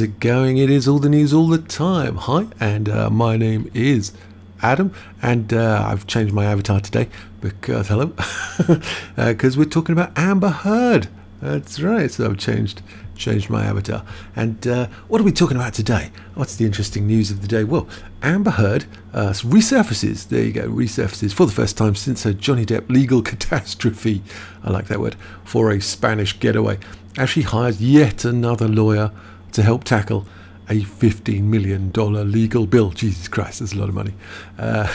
How's it going? It is all the news all the time. Hi, and uh, my name is Adam, and uh, I've changed my avatar today because hello, because uh, we're talking about Amber Heard. That's right. So I've changed changed my avatar. And uh, what are we talking about today? What's the interesting news of the day? Well, Amber Heard uh, resurfaces. There you go, resurfaces for the first time since her Johnny Depp legal catastrophe. I like that word for a Spanish getaway. As she hires yet another lawyer to help tackle a $15 million legal bill. Jesus Christ, that's a lot of money. Uh,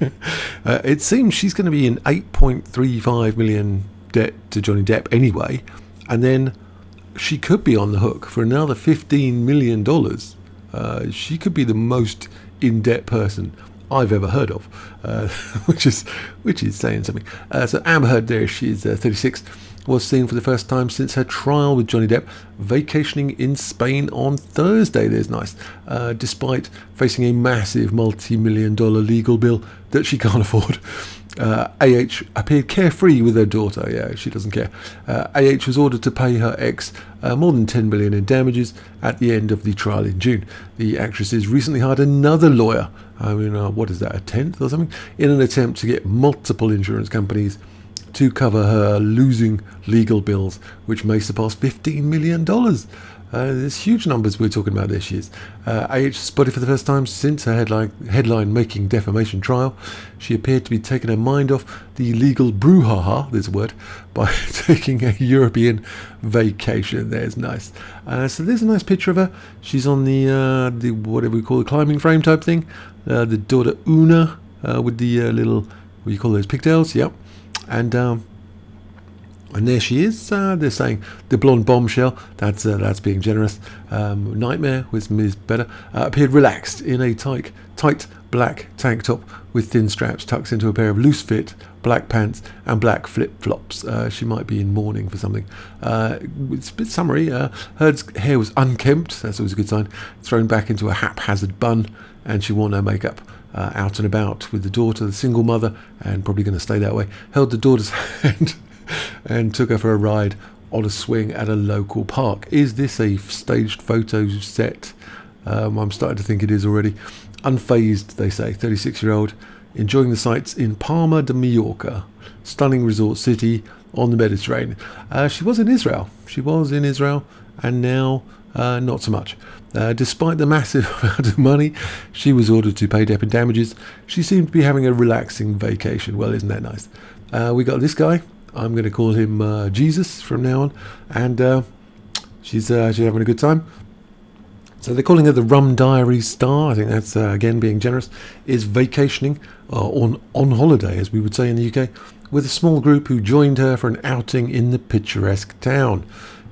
uh, it seems she's going to be in 8.35 million debt to Johnny Depp anyway, and then she could be on the hook for another 15 million dollars. Uh, she could be the most in-debt person I've ever heard of, uh, which is which is saying something. Uh, so Amber Heard, there she is, uh, 36 was seen for the first time since her trial with Johnny Depp, vacationing in Spain on Thursday. There's nice, uh, despite facing a massive multi million dollar legal bill that she can't afford. Uh, AH appeared carefree with her daughter. Yeah, she doesn't care. Uh, AH was ordered to pay her ex uh, more than 10 million in damages at the end of the trial in June. The actress has recently hired another lawyer. I mean, uh, what is that, a tenth or something? In an attempt to get multiple insurance companies to cover her losing legal bills, which may surpass $15 million. Uh, there's huge numbers we're talking about this year's. Uh, AH spotted for the first time since her headline, headline making defamation trial. She appeared to be taking her mind off the legal brouhaha, there's a word, by taking a European vacation. There's nice. Uh, so there's a nice picture of her. She's on the, uh, the whatever we call the climbing frame type thing. Uh, the daughter Oonagh uh, with the little, what do you call those, pigtails? Yep and um, and there she is. Uh, they're saying the blonde bombshell. That's uh, that's being generous. Um, Nightmare with Ms. Better uh, appeared relaxed in a tight tight black tank top with thin straps tucked into a pair of loose fit black pants and black flip flops. Uh, she might be in mourning for something. Uh, it's a bit summary. Uh, Heard's hair was unkempt. That's always a good sign. Thrown back into a haphazard bun, and she wore no makeup uh, out and about with the daughter, the single mother, and probably going to stay that way, held the daughter's hand and took her for a ride on a swing at a local park. Is this a staged photo set? Um, I'm starting to think it is already. Unfazed, they say, 36 year old, enjoying the sights in Palma de Mallorca, stunning resort city on the Mediterranean. Uh, she was in Israel. She was in Israel, and now uh, not so much. Uh, despite the massive amount of money she was ordered to pay Depp in damages, she seemed to be having a relaxing vacation. Well, isn't that nice? Uh, we got this guy. I'm going to call him uh, Jesus from now on, and uh, she's uh, she's having a good time. So they're calling her the Rum Diary star. I think that's again being generous. Is vacationing on on holiday, as we would say in the UK, with a small group who joined her for an outing in the picturesque town.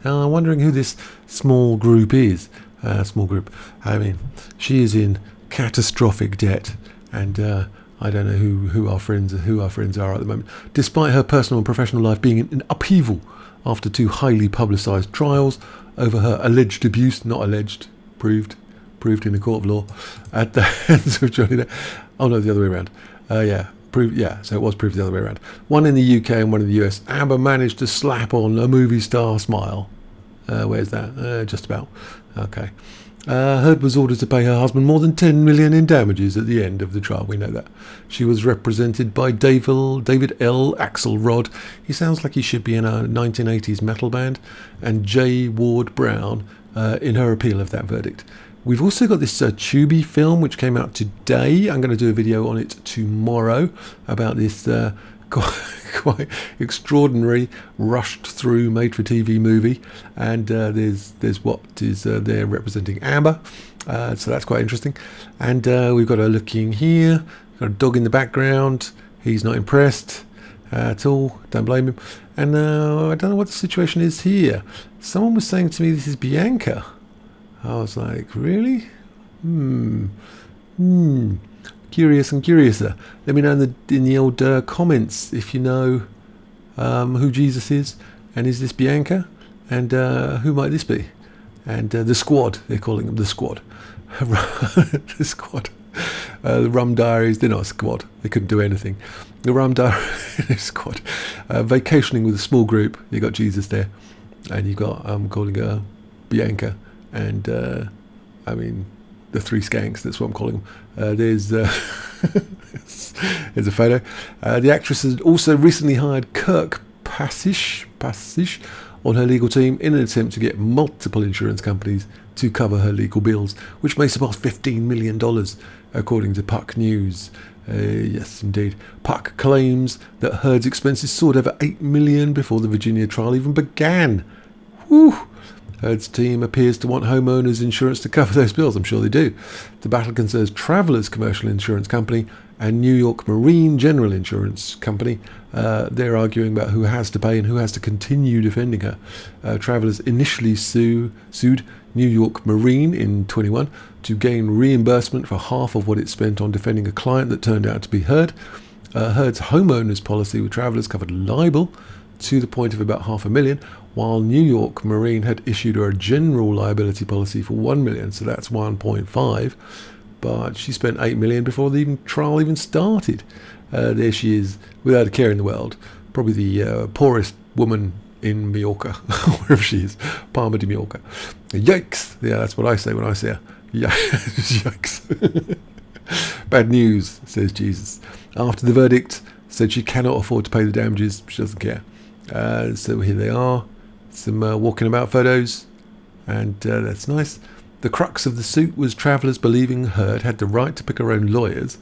Now, I'm wondering who this small group is. Uh, small group. I mean, she is in catastrophic debt, and uh, I don't know who, who our friends who our friends are at the moment. Despite her personal and professional life being in, upheaval after two highly publicised trials over her alleged abuse, not alleged, proved, proved in a court of law, at the hands of Johnny. Oh no, the other way around. Uh, yeah, proved. Yeah, so it was proved the other way around. One in the UK and one in the US. Amber managed to slap on a movie star smile uh, where's that? Uh, just about. Okay. Uh, Heard was ordered to pay her husband more than 10 million in damages at the end of the trial. We know that. She was represented by David, David L. Axelrod. He sounds like he should be in a 1980s metal band. And Jay Ward Brown uh, in her appeal of that verdict. We've also got this uh, Tubi film which came out today. I'm going to do a video on it tomorrow about this uh, quite extraordinary, rushed through made for TV movie. And uh, there's there's what is uh, there representing Amber, uh, so that's quite interesting. And uh, we've got her looking here, got a dog in the background. He's not impressed at all. Don't blame him. And uh, I don't know what the situation is here. Someone was saying to me this is Bianca. I was like, really? Hmm. Hmm curious and curiouser. Let me know in the in the old uh, comments if you know um, who Jesus is, and is this Bianca, and uh, who might this be? And uh, the squad, they're calling them the squad. the squad. Uh, the Rum Diaries, they're not a squad. They couldn't do anything. The Rum Diaries squad. Uh, vacationing with a small group. You got Jesus there, and you've got um, calling her Bianca and uh, I mean the three skanks. That's what I'm calling them. Uh, there's uh, there's a photo. Uh, the actress has also recently hired Kirk Pasich Pasich on her legal team in an attempt to get multiple insurance companies to cover her legal bills, which may surpass $15 million, according to Puck News. Uh, yes, indeed. Puck claims that Heard's expenses soared over 8 million before the Virginia trial even began. Whew. Heard's team appears to want homeowners insurance to cover those bills. I'm sure they do. The battle concerns Travelers Commercial Insurance Company and New York Marine General Insurance Company. Uh, they're arguing about who has to pay and who has to continue defending her. Uh, Travelers initially sue, sued New York Marine in 21 to gain reimbursement for half of what it spent on defending a client that turned out to be Heard. Uh, Heard's homeowners policy with Travelers covered libel to the point of about half a million, while New York Marine had issued her a general liability policy for 1 million, so that's 1.5. But she spent 8 million before the even trial even started. Uh, there she is, without a care in the world. Probably the uh, poorest woman in Mallorca, wherever she is, Palma de Mallorca. Yikes! Yeah, that's what I say when I see her. Yikes! Bad news, says Jesus. After the verdict, said she cannot afford to pay the damages. She doesn't care. Uh, so here they are, some uh, walking about photos, and uh, that's nice. The crux of the suit was travellers believing Heard had the right to pick her own lawyers,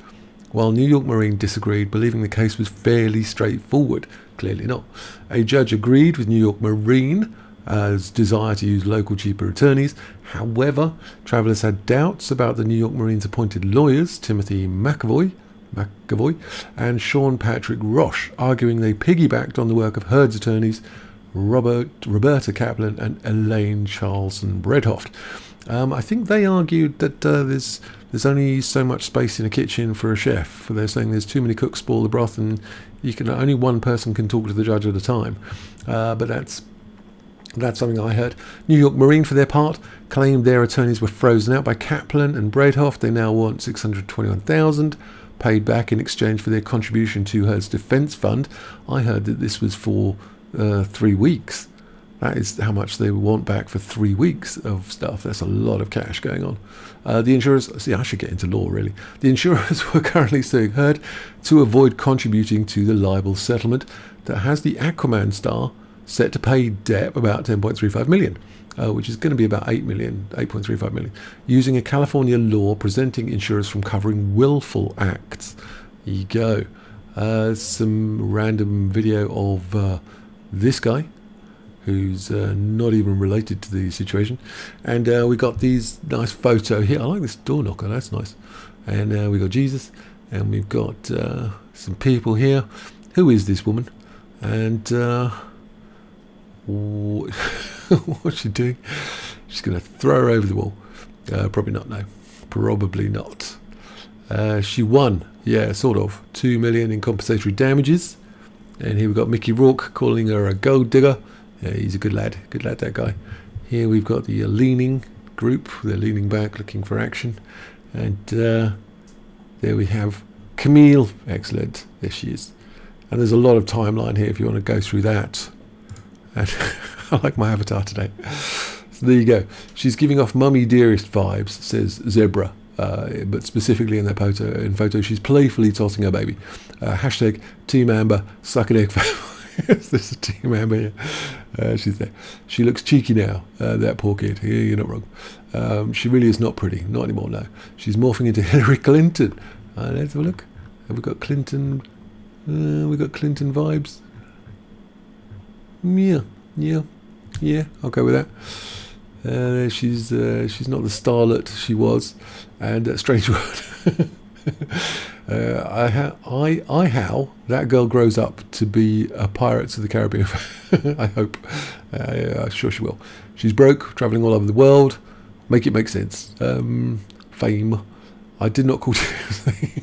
while New York Marine disagreed, believing the case was fairly straightforward. Clearly not. A judge agreed with New York Marine as desire to use local cheaper attorneys. However, travellers had doubts about the New York Marine's appointed lawyers, Timothy McEvoy, McEvoy and Sean Patrick Roche, arguing they piggybacked on the work of Heard's attorneys Robert, Roberta Kaplan and Elaine Charlson Bredehoft. Um, I think they argued that uh, there's there's only so much space in a kitchen for a chef. They're saying there's too many cooks spoil the broth, and you can only one person can talk to the judge at a time. Uh, but that's that's something I heard. New York Marine, for their part, claimed their attorneys were frozen out by Kaplan and Bredehoft. They now want 621,000 paid back in exchange for their contribution to Heard's defence fund. I heard that this was for uh, three weeks. That is how much they want back for three weeks of stuff. That's a lot of cash going on. Uh, the insurers, see, I should get into law really. The insurers were currently suing Heard to avoid contributing to the libel settlement that has the Aquaman star set to pay Depp about 10.35 million uh, which is going to be about 8 million, 8.35 million, using a California law presenting insurers from covering willful acts. You go. Uh, some random video of uh, this guy who's uh, not even related to the situation. And uh, we got these nice photo here. I like this door knocker, that's nice. And uh, we got Jesus, and we've got uh, some people here. Who is this woman? And uh, what's she doing? She's going to throw her over the wall. Uh, probably not, no. Probably not. She won, yeah, sort of. Two million in compensatory damages. And here we've got Mickey Rourke calling her a gold digger. Yeah, he's a good lad. Good lad, that guy. Here we've got the uh, leaning group. They're leaning back, looking for action. And uh, there we have Camille. Excellent. There she is. And there's a lot of timeline here if you want to go through that. And I like my avatar today. So there you go. She's giving off mummy dearest vibes, says Zebra. Uh, but specifically in that photo, in photo, she's playfully tossing her baby. Uh, hashtag Team Amber, suck an egg. There's a Team Amber here. Uh, she's there. She looks cheeky now, uh, that poor kid. Yeah, you're not wrong. Um, she really is not pretty, not anymore, no. She's morphing into Hillary Clinton. Uh, let's have a look. Have we got Clinton? Uh, we got Clinton vibes. Yeah, yeah, yeah. I'll go with that. Uh, she's uh, she's not the starlet she was, and uh, strange word. I, ha- I I how that girl grows up to be a Pirates of the Caribbean. I hope. Uh, sure she will. She's broke, traveling all over the world. Make it make sense. Um, fame. I did not call you.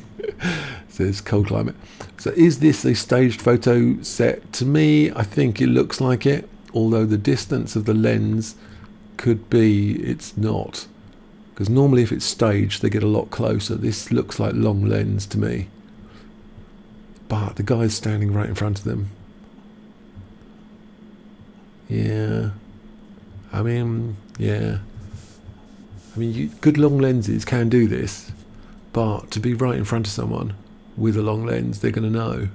says cold climate. So is this a staged photo set? To me, I think it looks like it, although the distance of the lens could be it's not. Because normally if it's staged, they get a lot closer. This looks like long lens to me. But the guy's standing right in front of them. Yeah. I mean, yeah. I mean, you, good long lenses can do this, but to be right in front of someone with a long lens, they're going to know.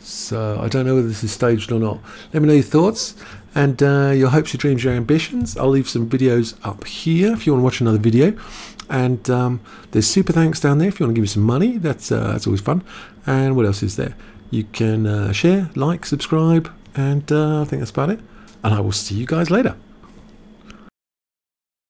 So I don't know whether this is staged or not. Let me know your thoughts and uh, your hopes, your dreams, your ambitions. I'll leave some videos up here if you want to watch another video. And um, there's super thanks down there if you want to give me some money. That's uh, that's always fun. And what else is there? You can uh, share, like, subscribe, and uh, I think that's about it. And I will see you guys later.